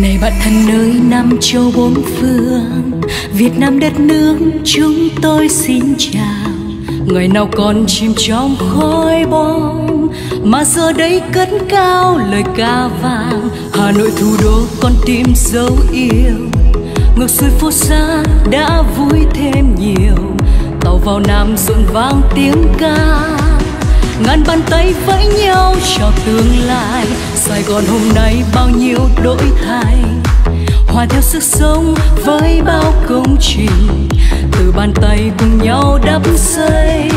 này bạn thân nơi năm châu bốn phương, việt nam đất nước, chúng tôi xin chào. Ngày nào còn chìm trong khói bom mà giờ đây cất cao lời ca vàng. hà nội thủ đô con tim dấu yêu, ngược xuôi phố xa đã vui thêm nhiều. Tàu vào nam rộn vang tiếng ca ngàn bàn tay vẫy nhau cho tương lai. Sài gòn hôm nay bao nhiêu đổi thay. Hòa theo sức sống với bao công trình. Từ bàn tay cùng nhau đắp xây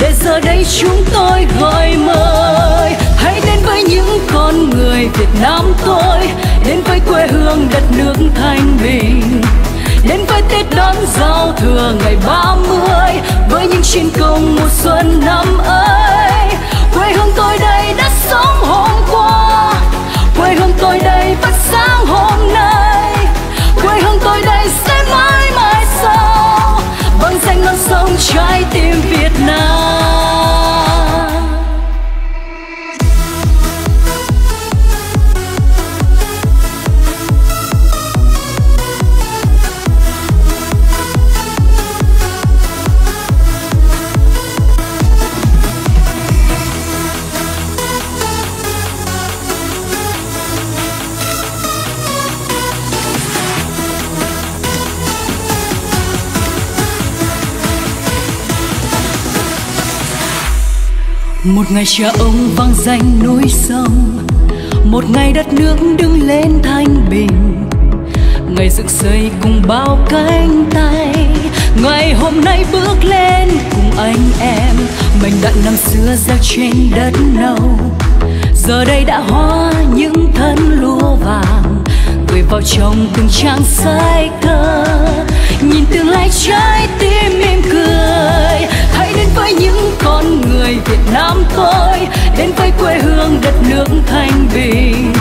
để giờ đây chúng tôi gọi mời hãy đến với những con người Việt Nam tôi. Đến với quê hương đất nước thanh bình. Đến với Tết đón giao thừa ngày 30 với những chiến công mùa xuân năm ấy. Một ngày cha ông vang danh núi sông, một ngày đất nước đứng lên thanh bình. Ngày dựng xây cùng bao cánh tay, ngày hôm nay bước lên cùng anh em. Mình đặn năm xưa gieo trên đất nâu, giờ đây đã hóa những thân lúa vàng. Gửi vào trong từng trang sách thơ nhìn tương lai trái tim mỉm cười với những con người Việt Nam tôi. Đến với quê hương đất nước thanh bình.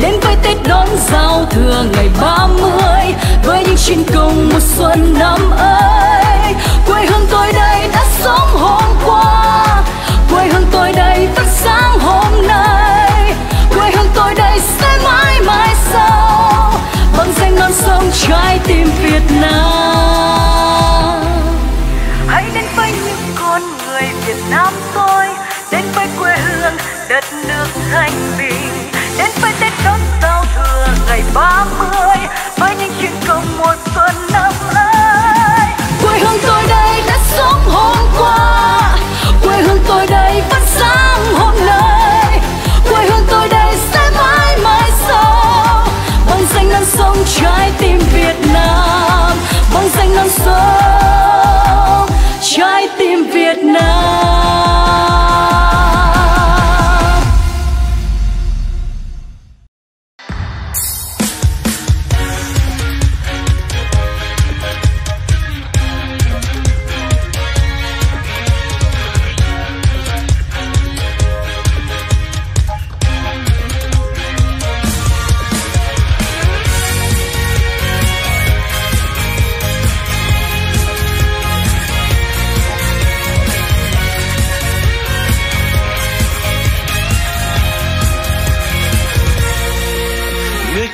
Đến với Tết đón giao thừa ngày 30 với những chiến công mùa xuân năm ấy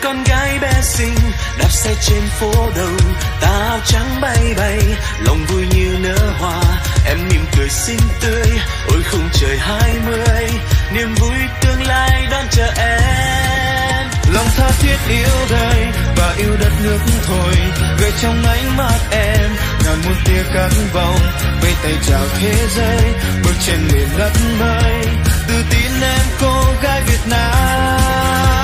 con gái bé xinh đạp xe trên phố đầu tà áo trắng bay bay, lòng vui như nở hoa. Em mỉm cười xinh tươi, ôi khung trời hai mươi, niềm vui tương lai đón chờ em. Lòng tha thiết yêu đời và yêu đất nước thôi gợi trong ánh mắt em, ngàn muôn tia cát vòng vây tay chào thế giới, bước trên miền đất mới. Tự tin em, cô gái Việt Nam.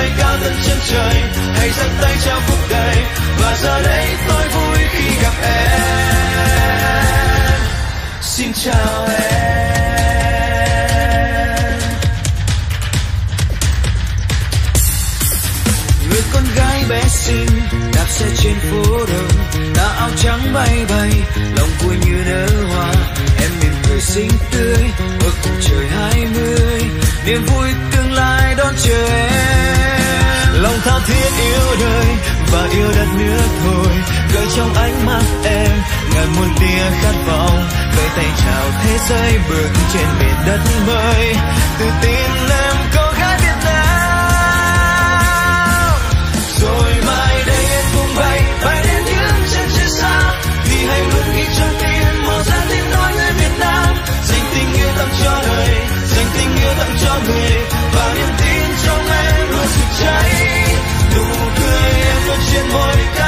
Bay cao tận chân trời hãy giang tay chào cuộc đời và giờ đây tôi vui khi gặp em xin chào em người con gái bé xinh đạp xe trên phố đông ta áo trắng bay bay yêu đất nước thôi. Gợi trong ánh mắt em, ngàn muôn tia khát vọng. Vẫy tay chào thế giới bước trên miền đất mới. Tự tin em amor